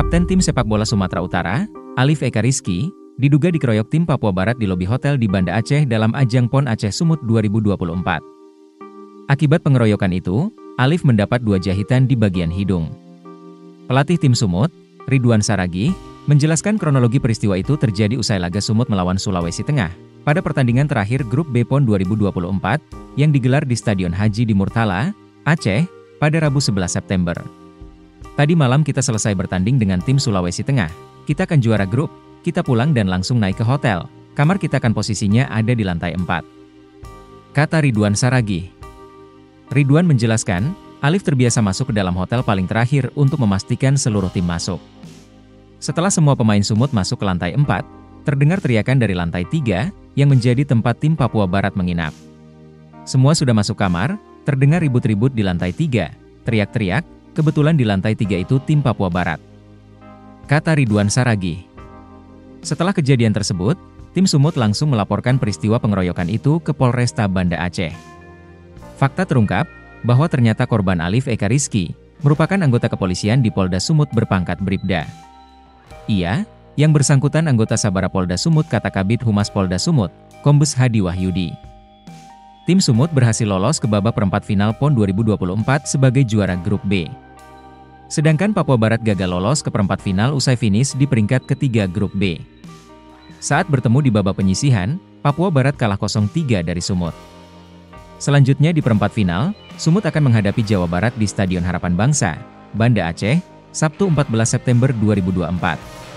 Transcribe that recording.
Kapten tim sepak bola Sumatera Utara, Alif Eka Rizky, diduga dikeroyok tim Papua Barat di lobi hotel di Banda Aceh dalam ajang PON Aceh Sumut 2024. Akibat pengeroyokan itu, Alif mendapat dua jahitan di bagian hidung. Pelatih tim Sumut, Ridwan Saragi, menjelaskan kronologi peristiwa itu terjadi usai laga Sumut melawan Sulawesi Tengah pada pertandingan terakhir grup B PON 2024 yang digelar di Stadion Haji di Murtala, Aceh, pada Rabu 11 September. Tadi malam kita selesai bertanding dengan tim Sulawesi Tengah. Kita akan juara grup, kita pulang dan langsung naik ke hotel. Kamar kita akan posisinya ada di lantai 4. Kata Ridwan Saragi. Ridwan menjelaskan, Alif terbiasa masuk ke dalam hotel paling terakhir untuk memastikan seluruh tim masuk. Setelah semua pemain sumut masuk ke lantai 4, terdengar teriakan dari lantai 3, yang menjadi tempat tim Papua Barat menginap. Semua sudah masuk kamar, terdengar ribut-ribut di lantai 3, teriak-teriak, Kebetulan di lantai tiga itu tim Papua Barat. Kata Ridwan Saragi. Setelah kejadian tersebut, tim Sumut langsung melaporkan peristiwa pengeroyokan itu ke Polresta Banda Aceh. Fakta terungkap, bahwa ternyata korban Alif Eka Rizky, merupakan anggota kepolisian di Polda Sumut berpangkat Bribda. Ia, yang bersangkutan anggota Sabara Polda Sumut kata Kabit Humas Polda Sumut, Kombes Hadi Wahyudi. Tim Sumut berhasil lolos ke babak perempat final PON 2024 sebagai juara grup B. Sedangkan Papua Barat gagal lolos ke perempat final usai finish di peringkat ketiga grup B. Saat bertemu di babak penyisihan, Papua Barat kalah 0-3 dari Sumut. Selanjutnya di perempat final, Sumut akan menghadapi Jawa Barat di Stadion Harapan Bangsa, Banda Aceh, Sabtu 14 September 2024.